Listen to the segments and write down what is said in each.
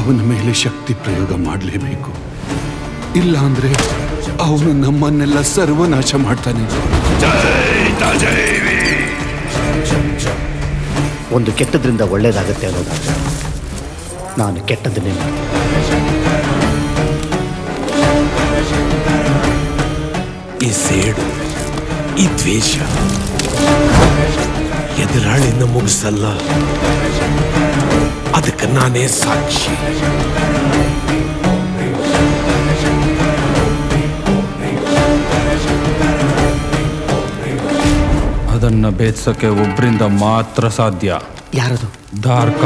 ಅವನ ಮೇಲೆ ಶಕ್ತಿ ಪ್ರಯೋಗ ಮಾಡಲೇಬೇಕು. ಇಲ್ಲ ಅಂದ್ರೆ ಅವನು ನಮ್ಮನ್ನೆಲ್ಲ ಸರ್ವನಾಶ ಮಾಡ್ತಾನೆ. ಒಂದು ಕೆಟ್ಟದ್ರಿಂದ ಒಳ್ಳೇದಾಗತ್ತೆ ಅನ್ನೋದಾದ್ರೆ ನಾನು ಕೆಟ್ಟದನ್ನೇ ಮಾಡ್ತೀನಿ. ಈ ಸೇಡು ಈ ದ್ವೇಷ ಎದುರಾಳಿನ ಮುಗಿಸಲ್ಲ. ಅದಕ್ಕೆ ನಾನೇ ಸಾಕ್ಷಿ. ಅದನ್ನ ಭೇದಿಸಕ್ಕೆ ಒಬ್ಬರಿಂದ ಮಾತ್ರ ಸಾಧ್ಯ. ಯಾರದು? ದಾರ್ಕ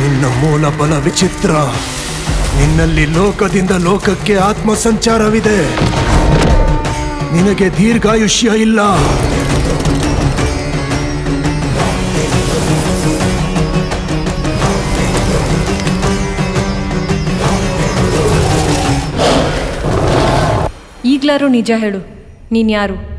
ನಿನ್ನ ಮೂಲ ಬಲ ವಿಚಿತ್ರ. ನಿನ್ನಲ್ಲಿ ಲೋಕದಿಂದ ಲೋಕಕ್ಕೆ ಆತ್ಮ ಸಂಚಾರವಿದೆ ನಿನಗೆ ದೀರ್ಘಾಯುಷ್ಯ ಇಲ್ಲ. ಈಗ್ಲಾರು ನಿಜ ಹೇಳು ನೀನ್ ಯಾರು